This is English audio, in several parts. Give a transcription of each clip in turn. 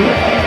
Yeah.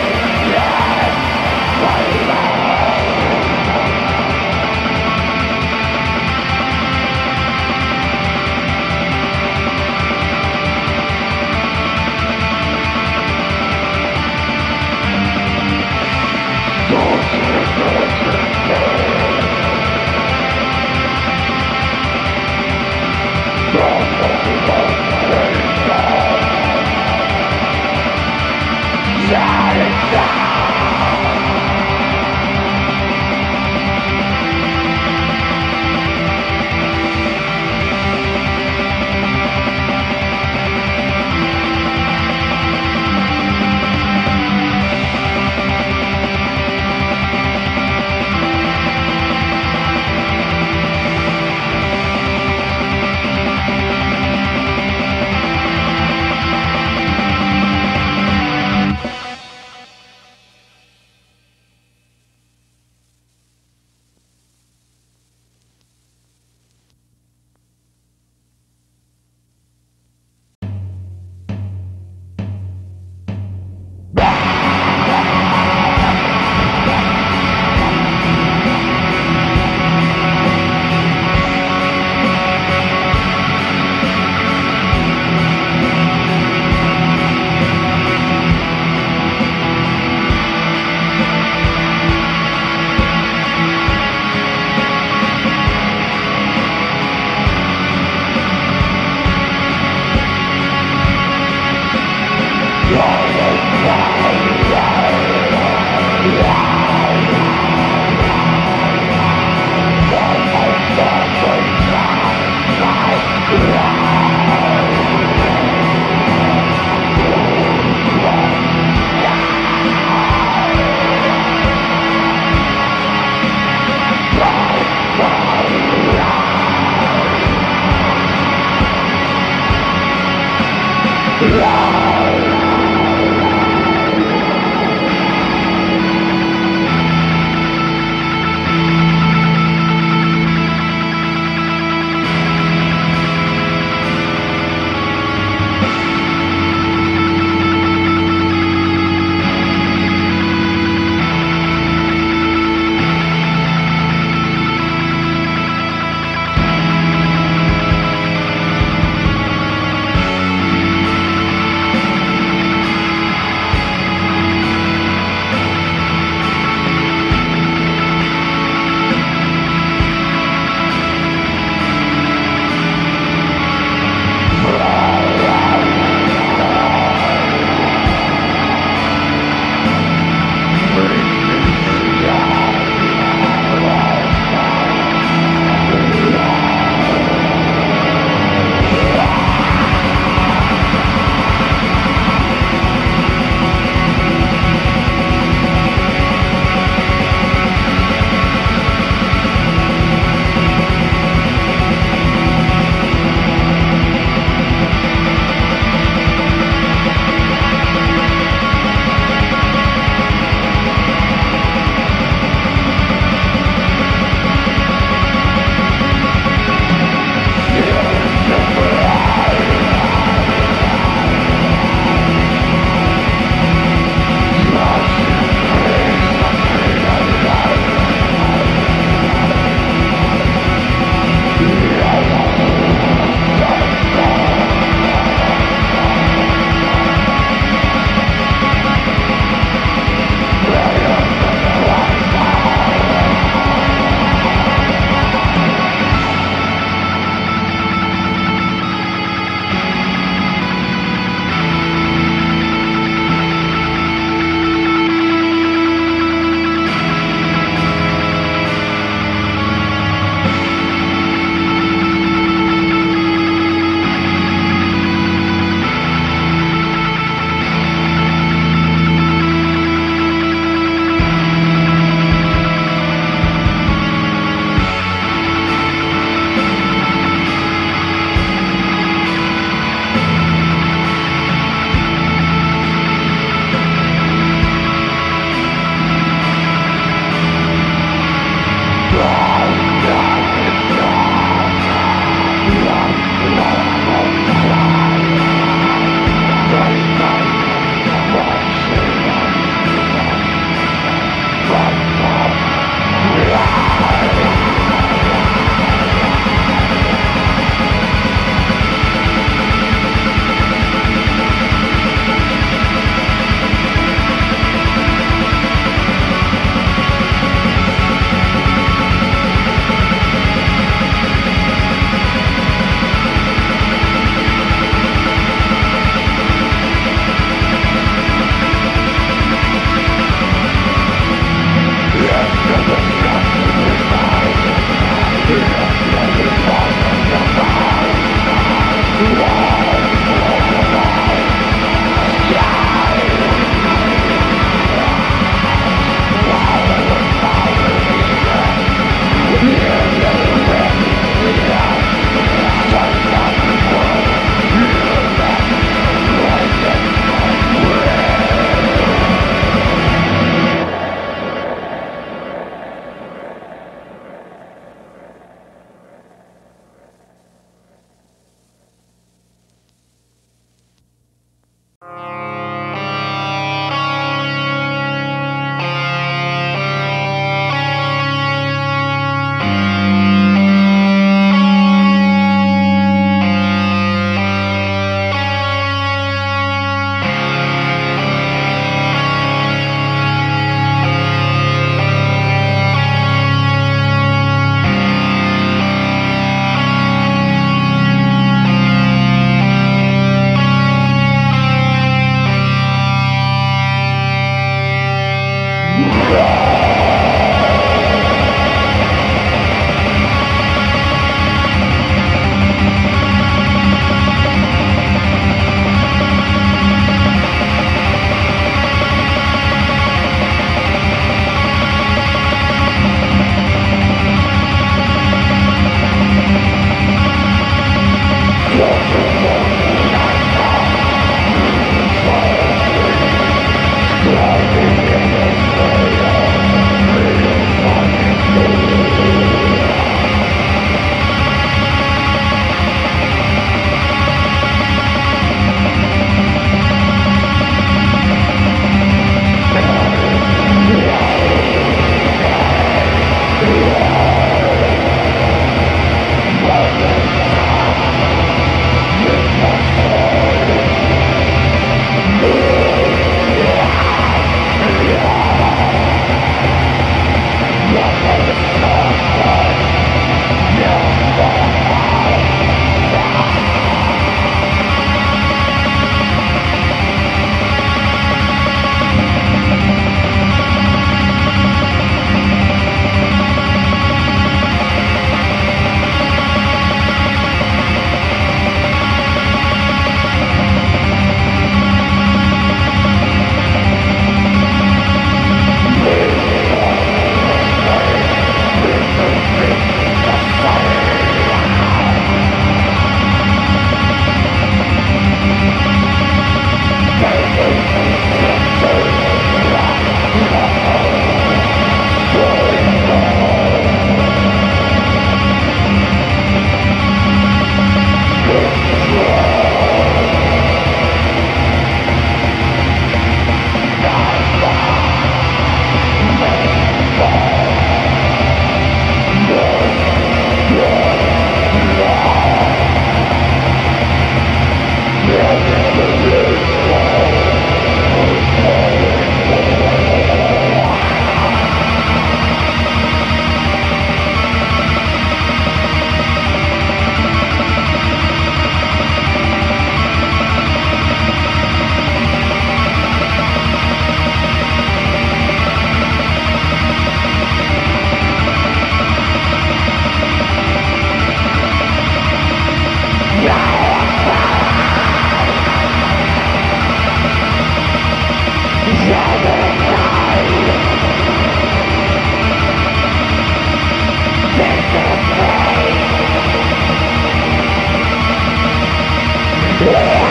Yeah!